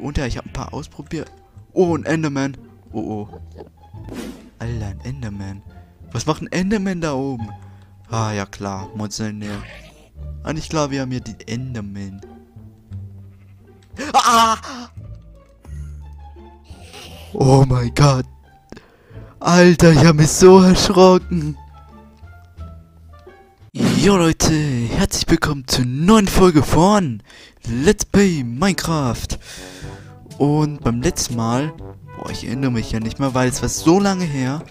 Und ja, ich habe ein paar ausprobiert. Oh, ein Enderman. Oh, oh. Alter, ein Enderman. Was macht ein Enderman da oben? Ah, ja klar. Monster in der Eigentlich klar, wir haben hier die Enderman. Ah! Oh mein Gott. Alter, ich habe mich so erschrocken. Jo Leute, herzlich willkommen zur neuen Folge von Let's Play Minecraft. Und beim letzten Mal, boah, ich erinnere mich ja nicht mehr, weil es war so lange her.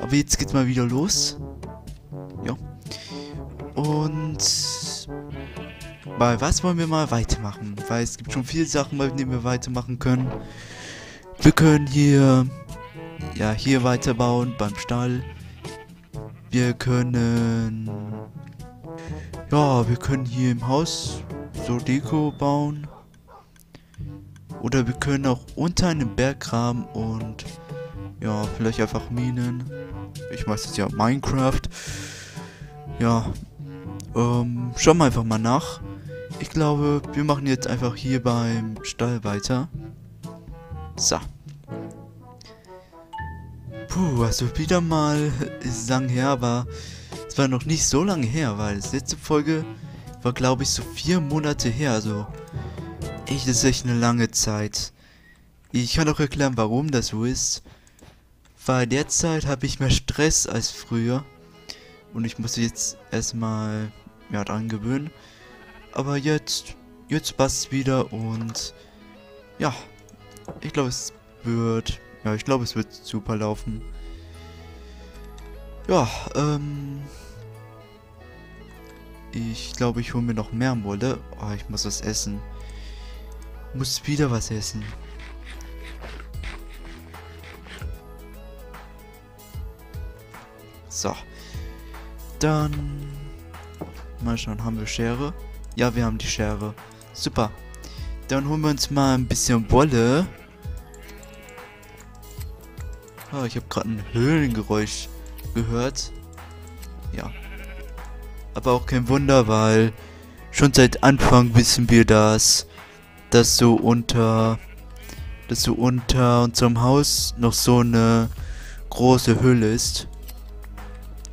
Aber jetzt geht's mal wieder los. Ja. Und bei was wollen wir mal weitermachen? Weil es gibt schon viele Sachen, bei denen wir weitermachen können. Wir können hier, ja, hier weiterbauen beim Stall. Wir können, ja, wir können hier im Haus so Deko bauen. Oder wir können auch unter einem Berg graben und, ja, vielleicht einfach Minen. Ich weiß es ja, Minecraft. Ja, ähm, schauen wir einfach mal nach. Ich glaube, wir machen jetzt einfach hier beim Stall weiter. So. Puh, also wieder mal ist lang her, aber es war noch nicht so lange her, weil das letzte Folge war glaube ich so vier Monate her, also echt, das ist echt eine lange Zeit. Ich kann auch erklären, warum das so ist. Weil derzeit habe ich mehr Stress als früher. Und ich muss jetzt erstmal ja, dran gewöhnen. Aber jetzt, jetzt passt wieder und ja, ich glaube es wird, ja ich glaube es wird super laufen. Ja, ähm, ich glaube ich hole mir noch mehr Wolle. Oh, ich muss was essen. Muss wieder was essen. So. Dann... Mal schauen, haben wir Schere? Ja, wir haben die Schere. Super. Dann holen wir uns mal ein bisschen Wolle. Oh, ich habe gerade ein Höhlengeräusch gehört. Ja. Aber auch kein Wunder, weil schon seit Anfang wissen wir das, dass so unter, dass so unter unserem Haus noch so eine große Höhle ist.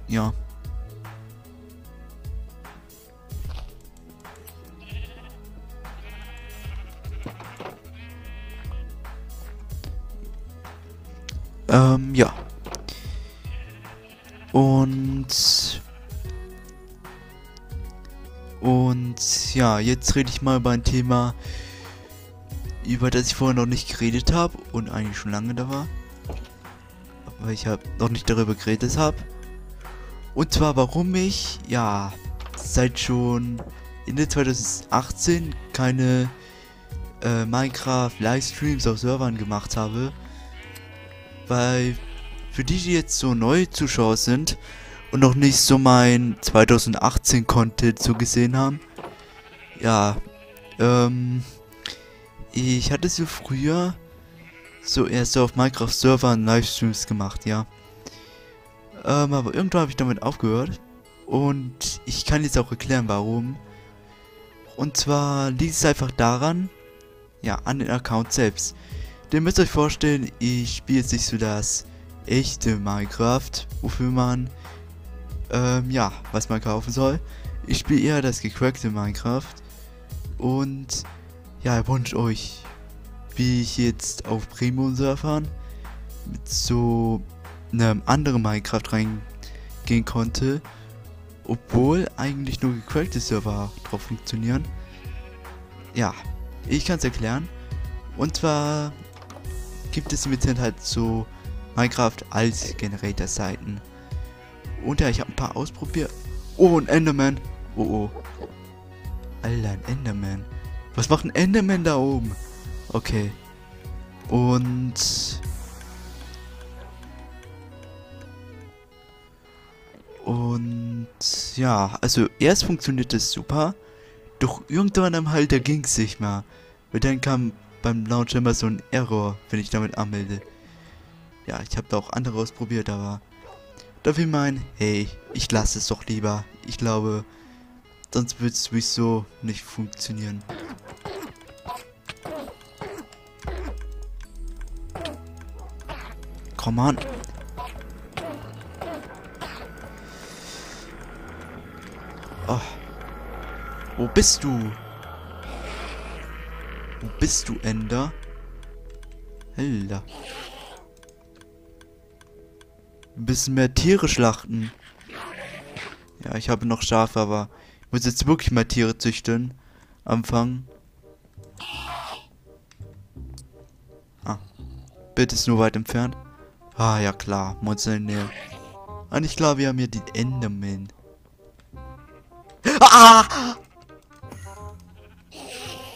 Ja. Ähm, ja. Und... Und ja, jetzt rede ich mal über ein Thema, über das ich vorher noch nicht geredet habe und eigentlich schon lange da war. Aber ich habe noch nicht darüber geredet habe. Und zwar warum ich, ja, seit schon Ende 2018 keine äh, Minecraft Livestreams auf Servern gemacht habe. Weil für die, die jetzt so neu Zuschauer sind und noch nicht so mein 2018 Content so gesehen haben, ja, ähm, ich hatte so früher so erst so auf Minecraft Servern Livestreams gemacht, ja. Ähm, aber irgendwann habe ich damit aufgehört. Und ich kann jetzt auch erklären, warum. Und zwar liegt es einfach daran, ja, an den Account selbst. Ihr müsst euch vorstellen, ich spiele jetzt nicht so das echte Minecraft, wofür man, ähm, ja, was man kaufen soll. Ich spiele eher das gecrackte Minecraft. Und, ja, ich wünsche euch, wie ich jetzt auf Premium-Surfern mit so einem anderen Minecraft reingehen konnte. Obwohl eigentlich nur gecrackte Server drauf funktionieren. Ja, ich kann es erklären. Und zwar gibt es im Internet halt so Minecraft als Generator-Seiten. Und ja, ich habe ein paar ausprobiert. Oh, ein Enderman. Oh, oh. Alter, ein Enderman. Was macht ein Enderman da oben? Okay. Und Und ja, also erst funktioniert es super, doch irgendwann halt, da ging es nicht mehr. Weil dann kam beim Launcher immer so ein Error, wenn ich damit anmelde. Ja, ich habe da auch andere ausprobiert, aber da will mein, hey, ich lasse es doch lieber. Ich glaube, Sonst wird es sowieso nicht funktionieren. Komm an. Oh. Wo bist du? Wo bist du, Ender? Hella. Ein bisschen mehr Tiere schlachten. Ja, ich habe noch Schafe, aber muss jetzt wirklich mal Tiere züchten. Anfangen. Ah. Bitte ist nur weit entfernt. Ah, ja klar. Monster in der Nähe. Ah, nicht klar, wir haben hier den Enderman. Ah!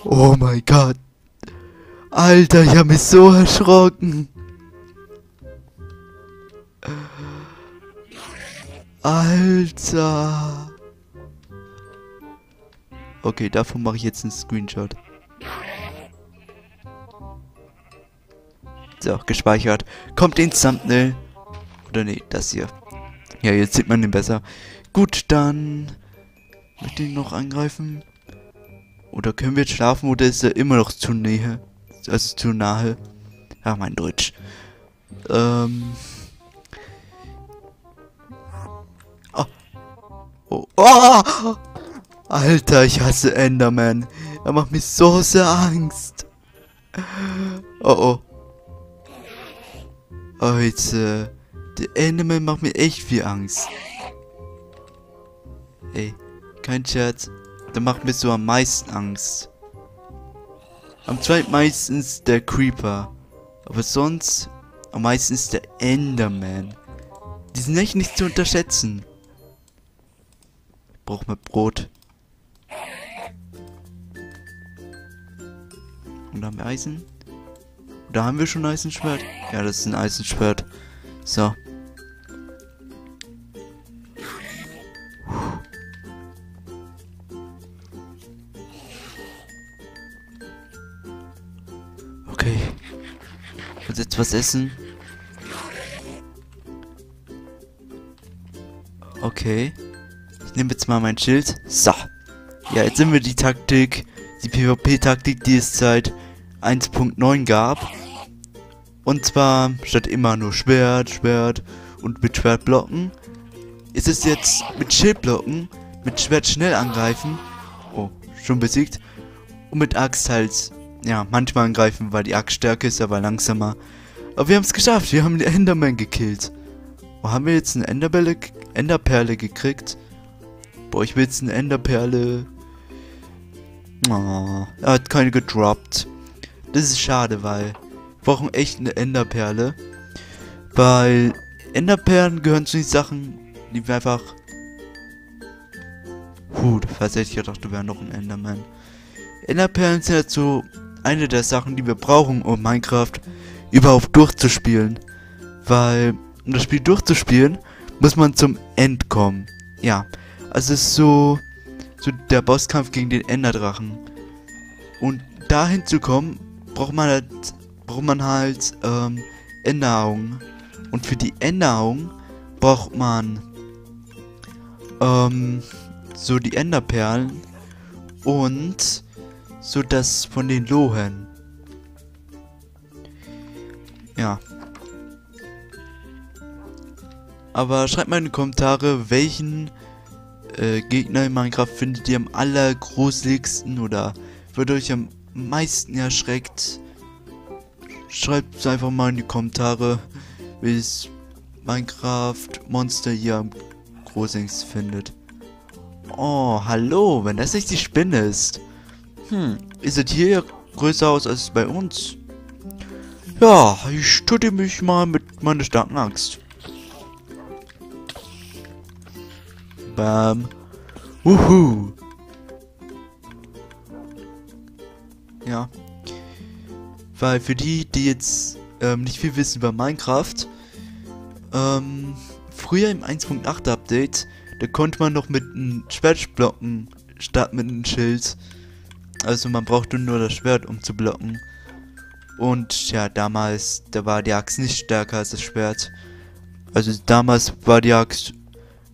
Oh mein Gott. Alter, ich habe mich so erschrocken. Alter. Okay, davon mache ich jetzt einen Screenshot. So, gespeichert. Kommt ins Thumbnail. Oder nee, das hier. Ja, jetzt sieht man den besser. Gut, dann... Möchte ich noch angreifen? Oder können wir jetzt schlafen oder ist er immer noch zu nähe? Also zu nahe? Ja, mein Deutsch. Ähm... Oh. Oh. oh. Alter, ich hasse Enderman. Er macht mir so sehr Angst. Oh oh. Leute, der Enderman macht mir echt viel Angst. Ey, kein Scherz. Der macht mir so am meisten Angst. Am zweitmeisten der Creeper. Aber sonst am meisten der Enderman. Die sind echt nicht zu unterschätzen. Ich brauch mal Brot. Und da haben wir Eisen. Da haben wir schon ein Eisenschwert. Ja, das ist ein Eisenschwert. So. Okay. Muss jetzt was essen. Okay. Ich nehme jetzt mal mein Schild. So. Ja, jetzt sind wir die Taktik, die PvP-Taktik, die es seit 1.9 gab. Und zwar statt immer nur Schwert, Schwert und mit Schwert blocken, ist es jetzt mit Schild blocken, mit Schwert schnell angreifen. Oh, schon besiegt. Und mit Axt halt, ja, manchmal angreifen, weil die Axt stärker ist, aber langsamer. Aber wir haben es geschafft, wir haben den Enderman gekillt. Wo haben wir jetzt eine Enderbelle, Enderperle gekriegt? Boah, ich will jetzt eine Enderperle. Oh, er hat keine gedroppt. Das ist schade, weil wir brauchen echt eine Enderperle. Weil Enderperlen gehören zu den Sachen, die wir einfach... Puh, fast hätte ich gedacht, du wärst noch ein Enderman. Enderperlen sind halt so eine der Sachen, die wir brauchen, um Minecraft überhaupt durchzuspielen. Weil, um das Spiel durchzuspielen, muss man zum End kommen. Ja, also es ist so, so der Bosskampf gegen den Enderdrachen. Und dahin zu kommen, braucht man halt, braucht man halt ähm, Änderungen. Und für die Änderung braucht man ähm, so die Enderperlen und so das von den Lohen. Ja. Aber schreibt mal in die Kommentare, welchen äh, Gegner in Minecraft findet ihr am allergruseligsten oder würde euch am meisten erschreckt? Schreibt es einfach mal in die Kommentare, wie es Minecraft Monster hier am gruseligsten findet. Oh, hallo, wenn das nicht die Spinne ist. Hm, ist es hier größer aus als bei uns? Ja, ich töte mich mal mit meiner starken Angst. Bam. Wuhu. Ja. Weil für die, die jetzt ähm, nicht viel wissen über Minecraft, ähm, früher im 1.8 Update, da konnte man noch mit einem Schwert blocken, statt mit einem Schild. Also man brauchte nur das Schwert, um zu blocken. Und ja, damals, da war die Axt nicht stärker als das Schwert. Also damals war die Axt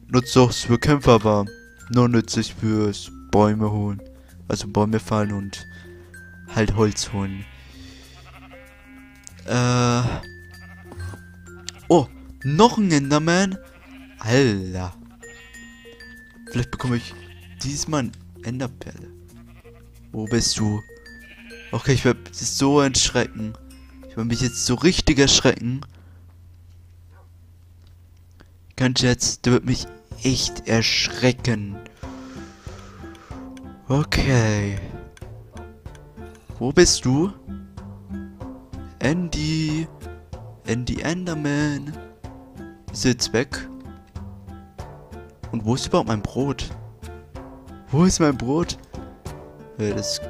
nutzlos für Kämpfer, aber nur nützlich fürs Bäume holen. Also Bäume fallen und halt Holz holen. Äh. Noch ein Enderman? Alter. Vielleicht bekomme ich diesmal ein Enderperle. Wo bist du? Okay, ich werde mich so erschrecken. Ich werde mich jetzt so richtig erschrecken. Kein Scherz, der wird mich echt erschrecken. Okay. Wo bist du? Andy. Andy Enderman. Ist jetzt weg? Und wo ist überhaupt mein Brot? Wo ist mein Brot? Ja, das...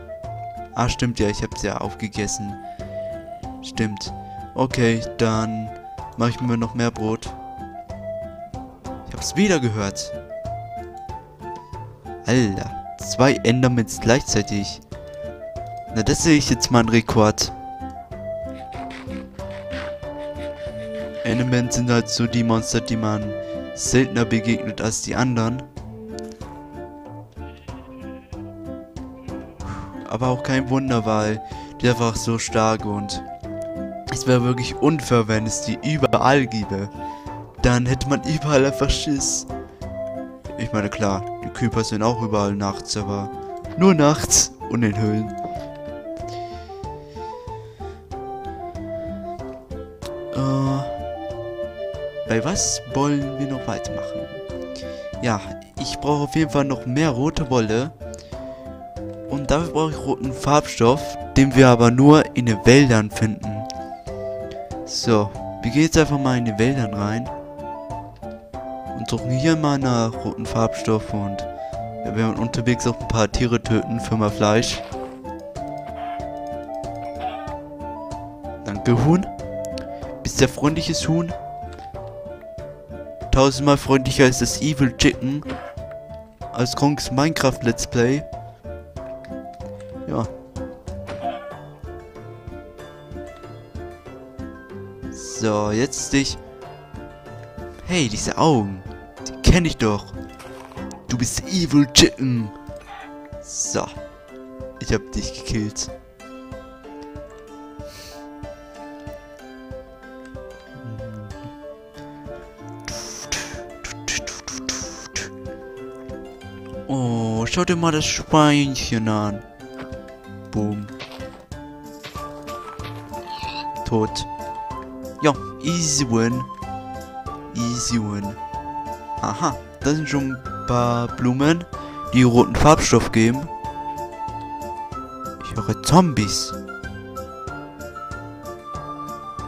Ah, stimmt ja, ich hab's ja aufgegessen. Stimmt. Okay, dann mache ich mir noch mehr Brot. Ich hab's wieder gehört. Alter, zwei Endermans gleichzeitig. Na, das sehe ich jetzt mal einen Rekord. Endermen sind halt so die Monster, die man seltener begegnet als die anderen. Aber auch kein Wunder, weil die einfach so stark und es wäre wirklich unfair, wenn es die überall gäbe. Dann hätte man überall einfach Schiss. Ich meine, klar, die Creeper sind auch überall nachts, aber nur nachts und in Höhlen. Bei was wollen wir noch weitermachen? Ja, ich brauche auf jeden Fall noch mehr rote Wolle. Und dafür brauche ich roten Farbstoff, den wir aber nur in den Wäldern finden. So, wir gehen jetzt einfach mal in die Wäldern rein. Und suchen hier mal nach roten Farbstoff und wir werden unterwegs auch ein paar Tiere töten für mal Fleisch. Danke, Huhn. Bist der freundliches Huhn? Tausendmal freundlicher als das Evil Chicken. Als Kronks Minecraft Let's Play. Ja. So, jetzt dich. Hey, diese Augen. Die kenne ich doch. Du bist Evil Chicken. So. Ich hab dich gekillt. Schau dir mal das Schweinchen an. Boom. Tot. Ja, easy win. Easy win. Aha, das sind schon ein paar Blumen, die roten Farbstoff geben. Ich höre Zombies.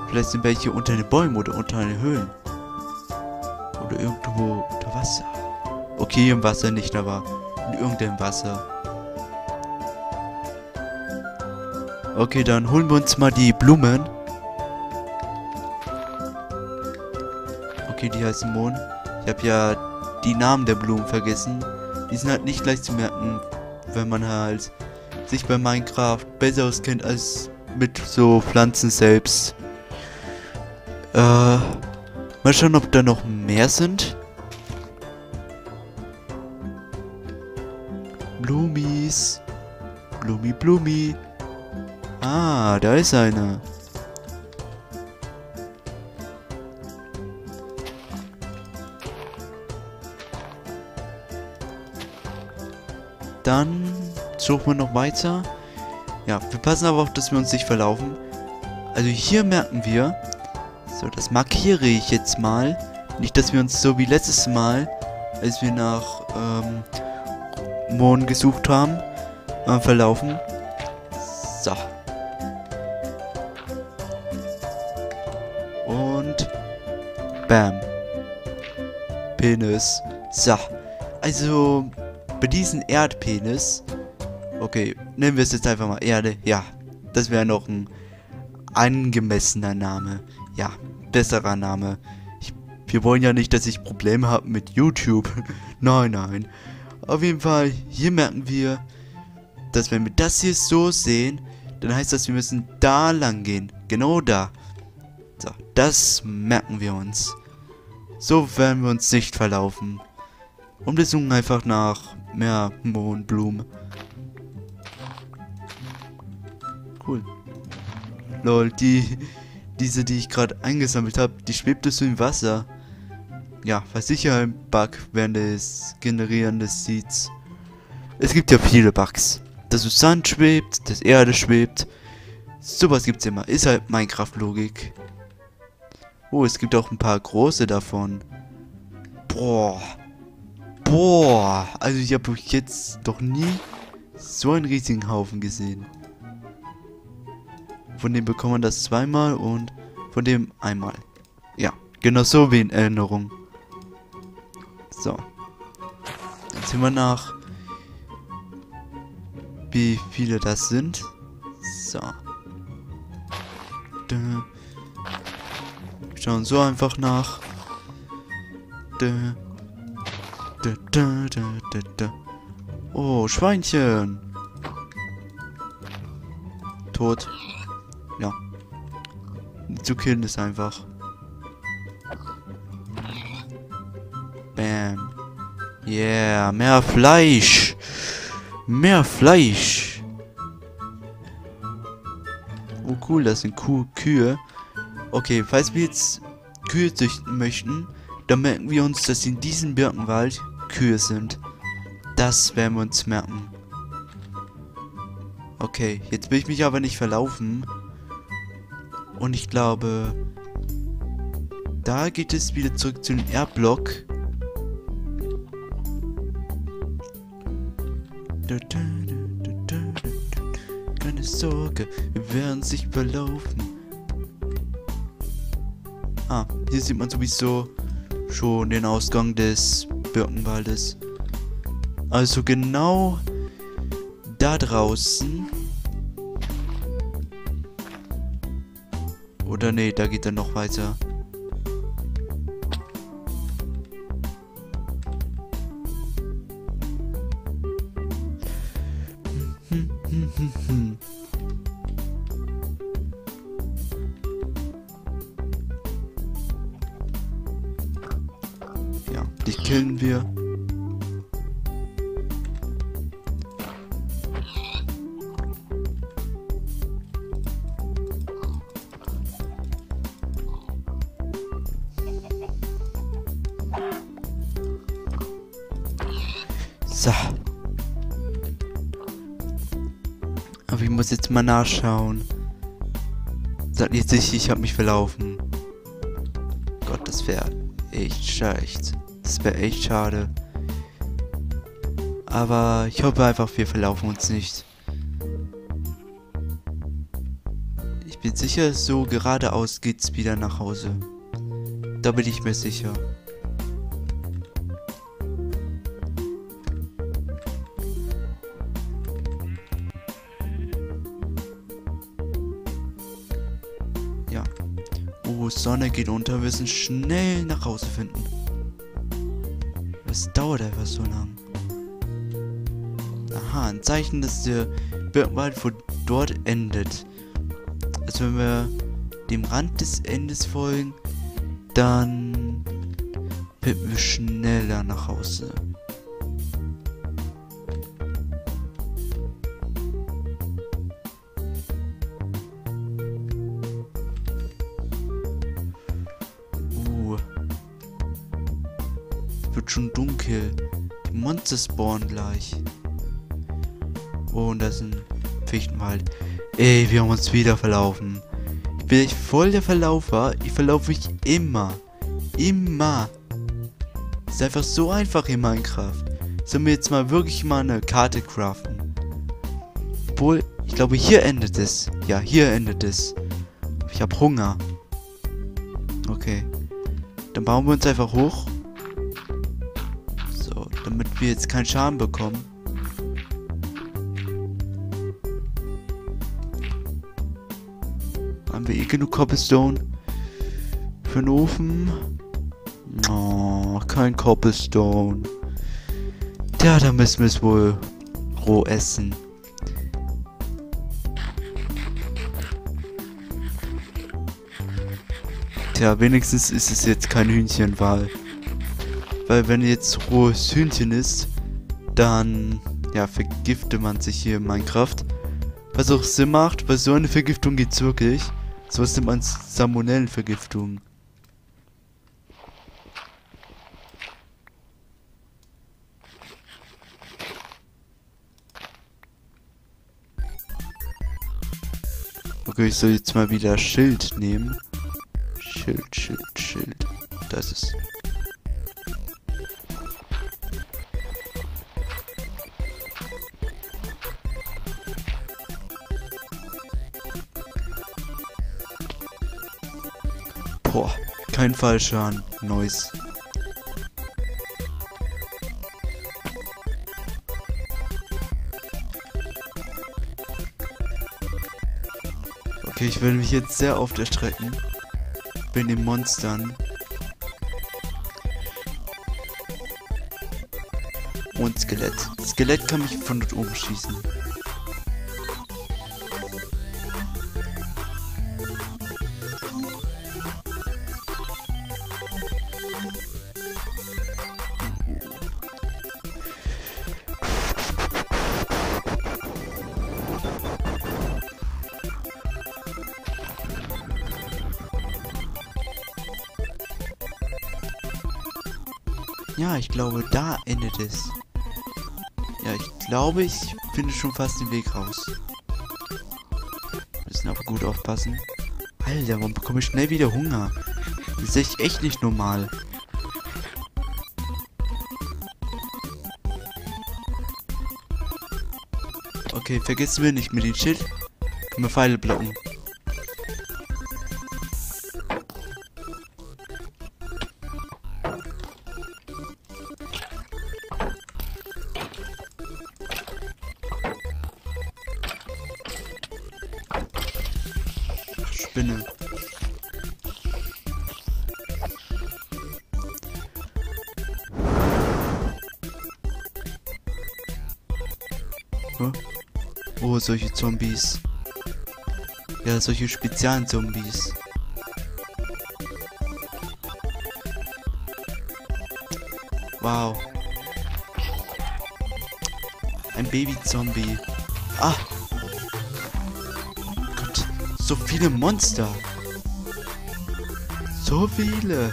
Vielleicht sind welche unter den Bäumen oder unter den Höhlen. Oder irgendwo unter Wasser. Okay, im Wasser nicht, aber in irgendeinem Wasser. Okay, dann holen wir uns mal die Blumen. Okay, die heißen Mond. Ich habe ja die Namen der Blumen vergessen. Die sind halt nicht leicht zu merken, wenn man halt sich bei Minecraft besser auskennt als mit so Pflanzen selbst. Äh, mal schauen, ob da noch mehr sind. Blumi. Ah, da ist einer. Dann suchen wir noch weiter. Ja, wir passen aber auf, dass wir uns nicht verlaufen. Also hier merken wir, so, das markiere ich jetzt mal. Nicht, dass wir uns so wie letztes Mal, als wir nach ähm, Mond gesucht haben, äh, verlaufen. So. Und Bam. Penis. So. Also, bei diesem Erdpenis. Okay, nennen wir es jetzt einfach mal Erde. Ja, das wäre noch ein angemessener Name. Ja, besserer Name. Ich, wir wollen ja nicht, dass ich Probleme habe mit YouTube. nein, nein. Auf jeden Fall, hier merken wir, dass wenn wir das hier so sehen, dann heißt das, wir müssen da lang gehen. Genau da. So, das merken wir uns. So werden wir uns nicht verlaufen. Und wir suchen einfach nach mehr Mondblumen. Cool. Lol, die, diese, die ich gerade eingesammelt habe, die schwebte so im Wasser. Ja, war sicher ein Bug während des Generieren des Seeds. Es gibt ja viele Bugs. Dass das Sand schwebt, das Erde schwebt. Sowas gibt's immer. Ist halt Minecraft-Logik. Oh, es gibt auch ein paar große davon. Boah. Boah. Also ich habe jetzt doch nie so einen riesigen Haufen gesehen. Von dem bekommt man das zweimal und von dem einmal. Ja, genau so wie in Erinnerung. So. Jetzt sehen wir nach, wie viele das sind. So. Schauen so einfach nach. Oh, Schweinchen. Tot. Ja. Zu killen ist einfach. Bam. Yeah, mehr Fleisch. Mehr Fleisch. Oh cool, das sind Kuh Kühe. Okay, falls wir jetzt Kühe züchten möchten, dann merken wir uns, dass in diesem Birkenwald Kühe sind. Das werden wir uns merken. Okay, jetzt will ich mich aber nicht verlaufen. Und ich glaube, da geht es wieder zurück zu dem Airblock. Wir werden sich verlaufen. Ah, hier sieht man sowieso schon den Ausgang des Birkenwaldes. Also genau da draußen. Oder nee, da geht er noch weiter. Mal nachschauen. Sagt jetzt nicht, ich habe mich verlaufen. Gott, das wäre echt schlecht. Das wäre echt schade. Aber ich hoffe einfach, wir verlaufen uns nicht. Ich bin sicher, so geradeaus geht's wieder nach Hause. Da bin ich mir sicher. Sonne geht unter. Wir müssen schnell nach Hause finden. Das dauert einfach so lang. Aha, ein Zeichen, dass der Birkenwald von dort endet. Also wenn wir dem Rand des Endes folgen, dann finden wir schneller nach Hause. Monster spawnen gleich. Und das ist ein Fichtenwald. Ey, wir haben uns wieder verlaufen. Ich bin echt voll der Verlaufer. Ich verlaufe mich immer. Immer. Ist einfach so einfach in Minecraft. Sollen wir jetzt mal wirklich mal eine Karte craften? Obwohl, ich glaube, hier endet es. Ja, hier endet es. Ich habe Hunger. Okay. Dann bauen wir uns einfach hoch. Wir jetzt keinen Schaden bekommen. Haben wir eh genug Cobblestone? Für den Ofen? Oh, kein Cobblestone. Ja, da müssen wir es wohl roh essen. Tja, wenigstens ist es jetzt kein Hühnchenwahl. Weil wenn jetzt rohes Hühnchen ist, dann ja, vergiftet man sich hier in Minecraft. Was auch Sinn macht, weil so eine Vergiftung geht's wirklich. was nennt man Salmonellenvergiftung. Okay, ich soll jetzt mal wieder Schild nehmen. Schild, Schild, Schild. Das ist. Boah, kein Fallschaden. Neues. Okay, ich will mich jetzt sehr oft erstrecken. Bei den Monstern. Und Skelett. Skelett kann mich von dort oben schießen. Glaube, da endet es. Ja, ich glaube, ich finde schon fast den Weg raus. Müssen aber gut aufpassen. Alter, warum bekomme ich schnell wieder Hunger? Das ist echt, echt nicht normal. Okay, vergessen wir nicht mit dem Schild. Können wir Pfeile blocken. Solche Zombies. Ja, solche speziellen Zombies. Wow. Ein Baby-Zombie. Ah, so viele Monster. So viele.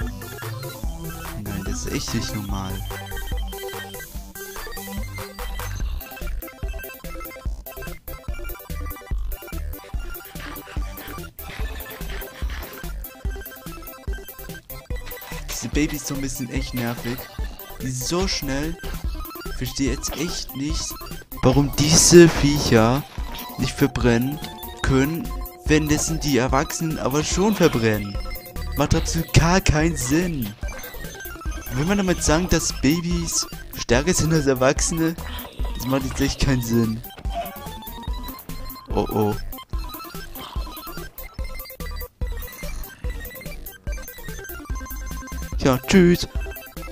Nein, das ist echt nicht normal. Diese Babys so bisschen echt nervig. Die sind so schnell. Ich verstehe jetzt echt nicht, warum diese Viecher nicht verbrennen können, währenddessen die Erwachsenen aber schon verbrennen. Macht absolut gar keinen Sinn. Will man damit sagen, dass Babys stärker sind als Erwachsene? Das macht jetzt echt keinen Sinn. Oh oh. Ja, tschüss.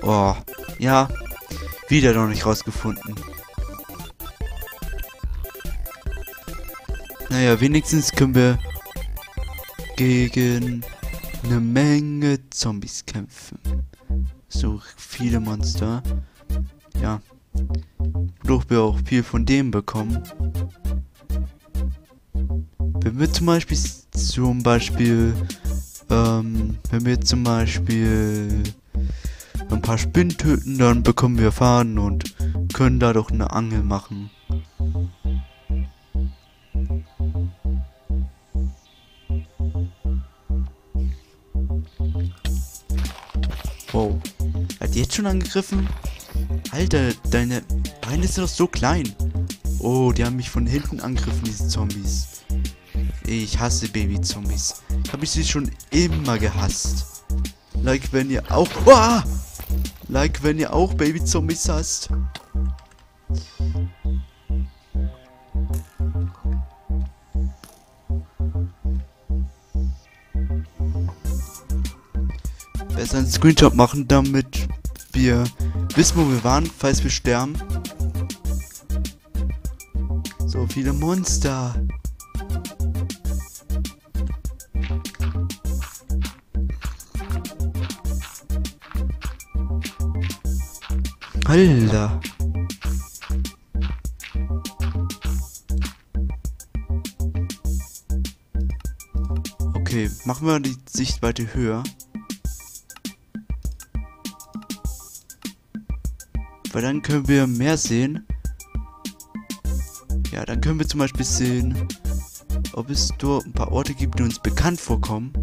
Oh, ja. Wieder noch nicht rausgefunden. Naja, wenigstens können wir gegen eine Menge Zombies kämpfen. So viele Monster. Ja. Wodurch wir auch viel von dem bekommen. Wenn wir zum Beispiel, zum Beispiel, ähm, wenn wir zum Beispiel ein paar Spinnen töten, dann bekommen wir Faden und können dadurch eine Angel machen. Wow. Hat die jetzt schon angegriffen? Alter, deine Beine sind doch so klein. Oh, die haben mich von hinten angegriffen, diese Zombies. Ich hasse Baby-Zombies. Habe ich sie schon immer gehasst. Like, wenn ihr auch... Ah! Like, wenn ihr auch Baby-Zombies hasst. besser einen Screenshot machen, damit wir wissen, wo wir waren, falls wir sterben. So viele Monster. Alter. Okay, machen wir die Sichtweite höher. Weil dann können wir mehr sehen. Ja, dann können wir zum Beispiel sehen, ob es dort ein paar Orte gibt, die uns bekannt vorkommen.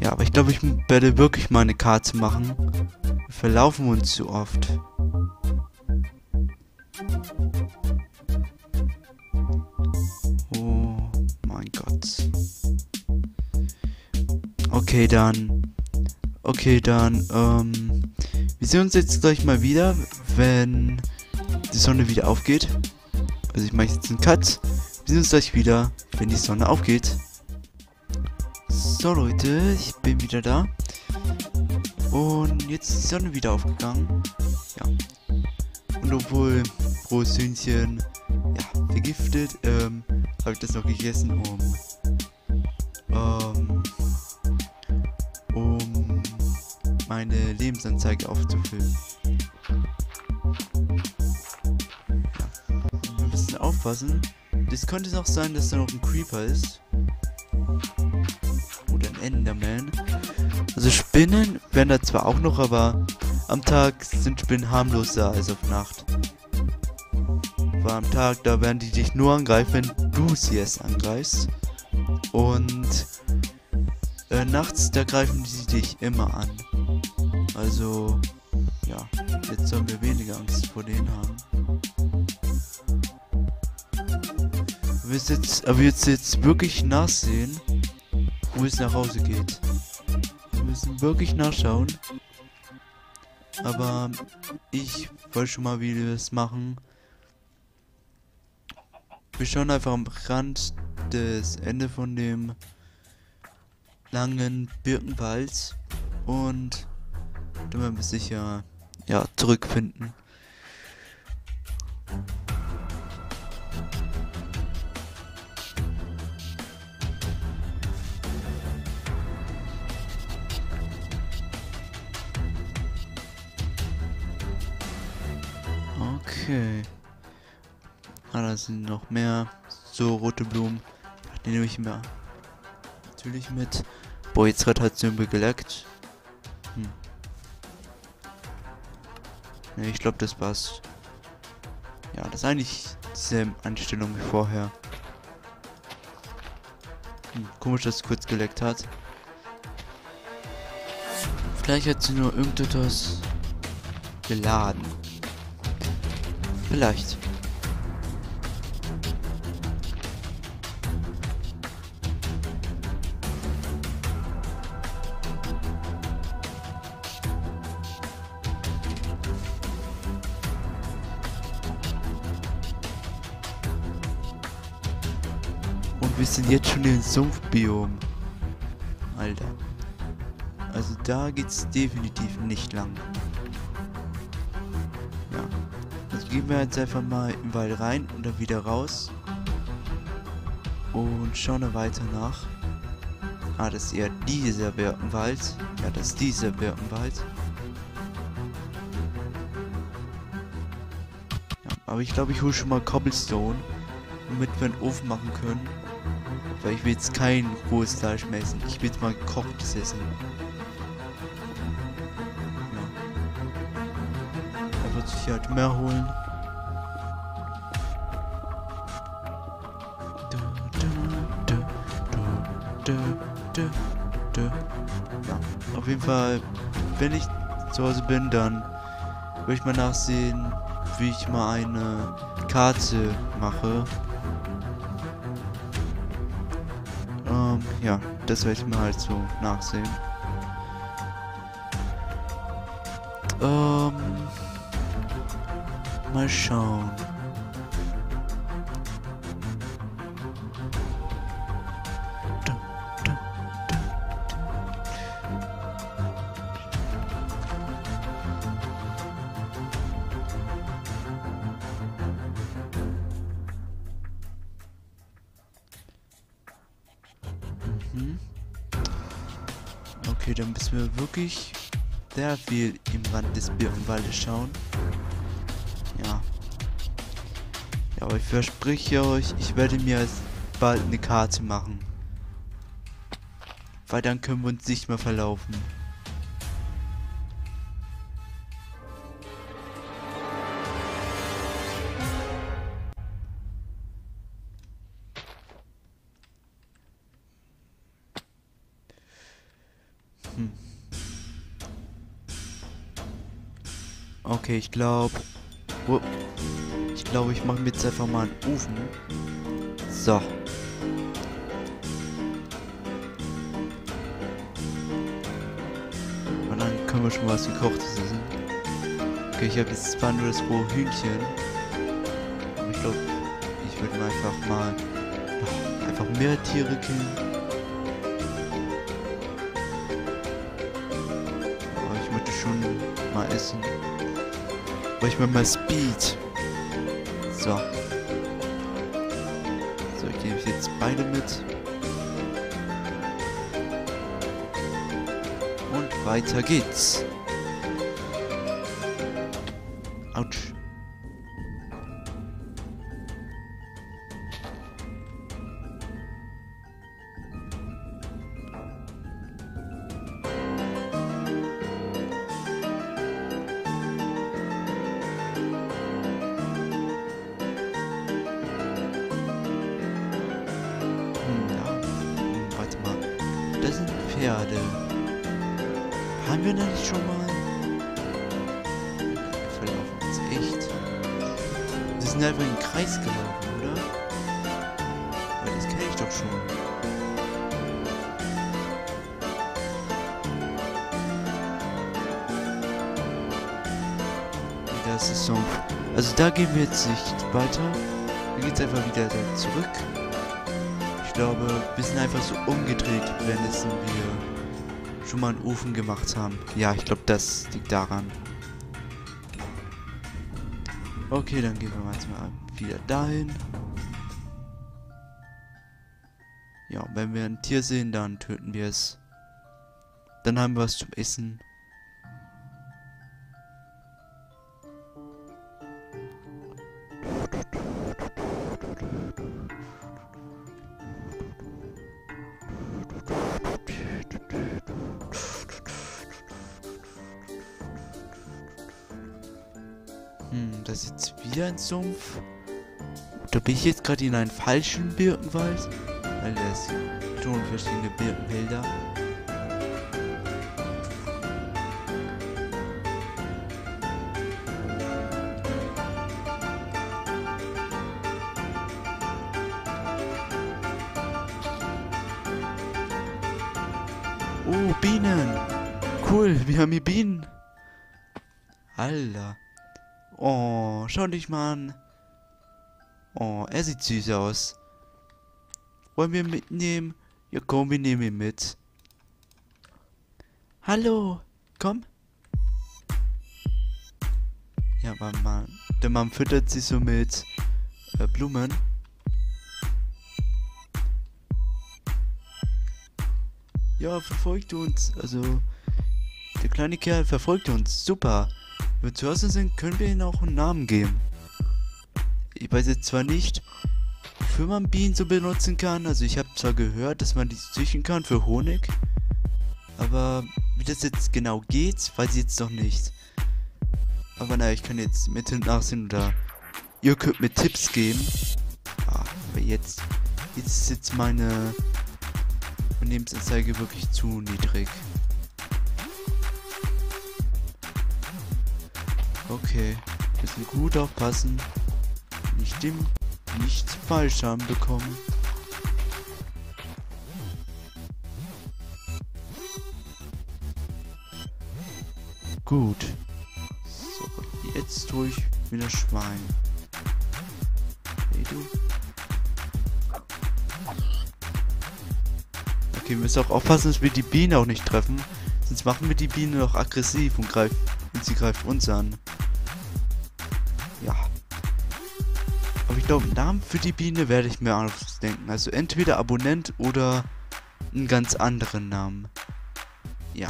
Ja, aber ich glaube, ich werde wirklich mal eine Karte machen. Verlaufen uns zu oft. Oh mein Gott. Okay, dann. Okay, dann. Ähm, wir sehen uns jetzt gleich mal wieder, wenn die Sonne wieder aufgeht. Also ich mache jetzt einen Cut. Wir sehen uns gleich wieder, wenn die Sonne aufgeht. So Leute, ich bin wieder da. Und jetzt ist die Sonne wieder aufgegangen. Ja. Und obwohl rohes Hühnchen ja, vergiftet, ähm, habe ich das noch gegessen, um ähm, um meine Lebensanzeige aufzufüllen. Ja. Wir müssen aufpassen. Das könnte noch sein, dass da noch ein Creeper ist. Oder ein Enderman. Also Spinnen werden da zwar auch noch, aber am Tag sind Spinnen harmloser als auf Nacht. Weil am Tag, da werden die dich nur angreifen, wenn du sie erst angreifst. Und äh, nachts, da greifen sie dich immer an. Also, ja, jetzt sollen wir weniger Angst vor denen haben. Wir jetzt, aber jetzt jetzt wirklich nachsehen, wo es nach Hause geht. Wirklich nachschauen. Aber ich wollte schon mal Videos machen. Wir schauen einfach am Rand des Ende von dem langen Birkenwald und dann werden wir sicher ja zurückfinden. Okay. Ah, da sind noch mehr so rote Blumen. Die nehme ich mir natürlich mit. Boah, jetzt hat halt Symbol geleckt. Hm. Ne, ich glaube, das passt. Ja, das ist eigentlich dieselbe Einstellung wie vorher. Hm, komisch, dass es kurz geleckt hat. Vielleicht hat sie nur irgendetwas geladen. Vielleicht. Und wir sind jetzt schon im Sumpfbiom. Alter. Also da geht's definitiv nicht lang. Gehen wir jetzt einfach mal im Wald rein und dann wieder raus. Und schauen da weiter nach. Ah, das ist eher dieser Birkenwald. Ja, das ist dieser Birkenwald. Ja, aber ich glaube, ich hole schon mal Cobblestone, damit wir einen Ofen machen können. Weil ich will jetzt kein rohes Fleisch mehr essen. Ich will jetzt mal gekochtes essen. Ja. Wird sich halt mehr holen. Jeden Fall, wenn ich zu Hause bin, dann will ich mal nachsehen, wie ich mal eine Karte mache. Ähm, ja, das werde ich mal halt so nachsehen. Ähm, mal schauen. Sehr viel im Rand des Birkenwaldes schauen. Ja. Ja, aber ich verspreche euch, ich werde mir bald eine Karte machen. Weil dann können wir uns nicht mehr verlaufen. Okay, ich glaube... Ich glaube, ich mache mir jetzt einfach mal einen Ofen. So. Und dann können wir schon mal was gekochtes essen. Okay, ich habe jetzt zwar nur das rohe Hühnchen. Aber ich glaube, ich würde einfach mal noch einfach mehr Tiere killen. Aber ich möchte schon mal essen. Ich mir mal Speed. So. So, ich gebe jetzt beide mit. Und weiter geht's. Kreis gelaufen, oder? Weil das kenne ich doch schon. Das ist so. Also da gehen wir jetzt nicht weiter. Da geht's einfach wieder zurück. Ich glaube, wir sind einfach so umgedreht, währenddessen wir schon mal einen Ofen gemacht haben. Ja, ich glaube, das liegt daran. Okay, dann gehen wir jetzt mal wieder dahin. Ja, wenn wir ein Tier sehen, dann töten wir es. Dann haben wir was zum Essen. Sumpf. Da bin ich jetzt gerade in einem falschen Birkenwald. Weil das schon verschiedene Birkenwälder. Dich mal an. Oh, er sieht süß aus. Wollen wir mitnehmen? Ja, komm, wir nehmen ihn mit. Hallo, komm. Ja, aber Mann, der Mann füttert sich so mit äh, Blumen. Ja, verfolgt uns. Also, der kleine Kerl verfolgt uns. Super. Wenn wir zu Hause sind, können wir ihm auch einen Namen geben. Ich weiß jetzt zwar nicht, wofür man Bienen so benutzen kann. Also ich habe zwar gehört, dass man die züchten kann für Honig. Aber wie das jetzt genau geht, weiß ich jetzt noch nicht. Aber naja, ich kann jetzt mit nachsehen oder ihr könnt mir Tipps geben. Ah, aber jetzt, jetzt ist jetzt meine Unternehmensanzeige wirklich zu niedrig. Okay, müssen gut aufpassen. Nicht dem nichts falsch haben bekommen. Gut. So, jetzt tue ich wie das Schwein. Hey du. Okay, wir müssen auch aufpassen, dass wir die Biene auch nicht treffen. Sonst machen wir die Biene noch aggressiv und greifen und sie greift uns an. glaube, einen Namen für die Biene werde ich mir ausdenken. Also entweder Abonnent oder einen ganz anderen Namen. Ja.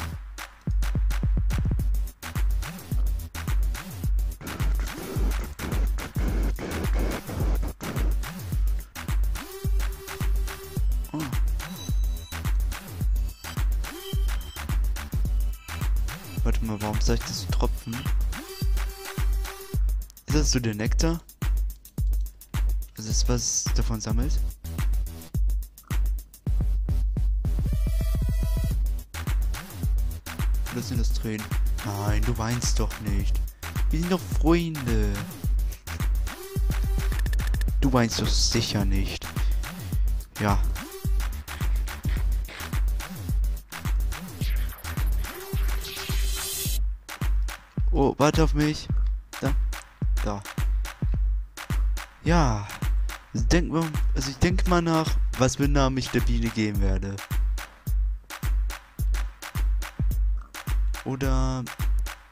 Oh. Warte mal, warum soll ich das so tropfen? Ist das so der Nektar? Das ist was davon sammelt? Oder sind das Tränen? Nein, du weinst doch nicht. Wir sind doch Freunde. Du weinst doch sicher nicht. Ja. Oh, warte auf mich. Da. Da. Ja. Also denk mal, also ich denke mal nach, was für Namen ich der Biene geben werde. Oder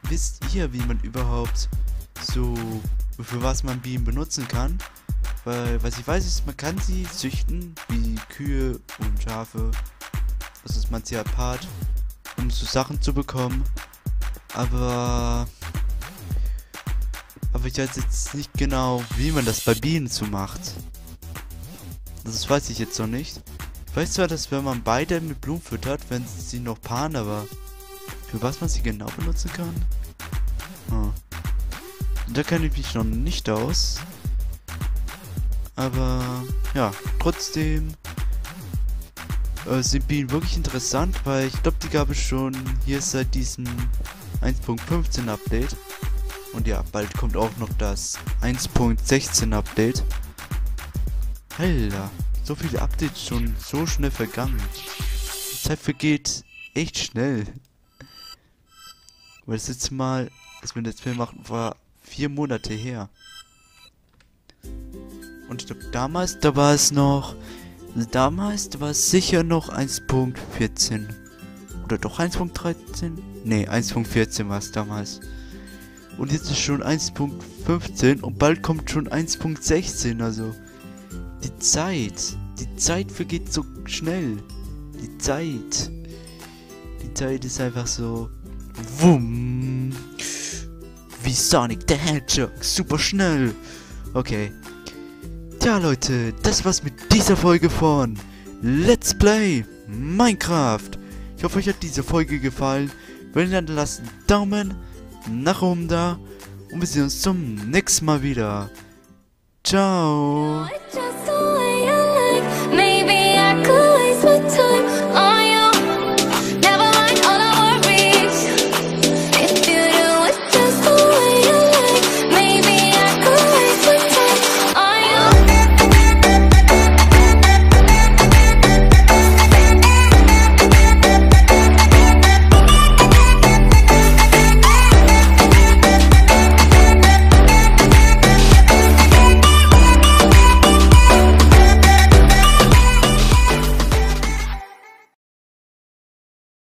wisst ihr, wie man überhaupt so für was man Bienen benutzen kann? Weil, was ich weiß, ist, man kann sie züchten, wie Kühe und Schafe. Das ist man sie apart, um so Sachen zu bekommen. Aber... Aber ich weiß jetzt nicht genau, wie man das bei Bienen so macht. Das weiß ich jetzt noch nicht. Ich weiß zwar, dass wenn man beide mit Blumen füttert, wenn sie noch paaren, aber für was man sie genau benutzen kann? Oh. Da kenne ich mich noch nicht aus. Aber ja, trotzdem äh, sind Bienen wirklich interessant, weil ich glaube, die gab es schon hier seit diesem 1.15 Update. Und ja, bald kommt auch noch das 1.16 Update. Alter, so viele Updates schon so schnell vergangen. Die Zeit vergeht echt schnell. Weil das letzte Mal, als wir das Film machten, war vier Monate her. Und ich glaube, damals, da war es noch... Damals war es sicher noch 1.14. Oder doch 1.13? Ne, 1.14 war es damals. Und jetzt ist schon 1.15 und bald kommt schon 1.16, also... Die Zeit. Die Zeit vergeht so schnell. Die Zeit. Die Zeit ist einfach so... Wumm. Wie Sonic the Hedgehog. Super schnell. Okay. Tja, Leute, das war's mit dieser Folge von Let's Play Minecraft. Ich hoffe, euch hat diese Folge gefallen. Wenn dann lasst einen Daumen nach oben da. Und wir sehen uns zum nächsten Mal wieder. Ciao.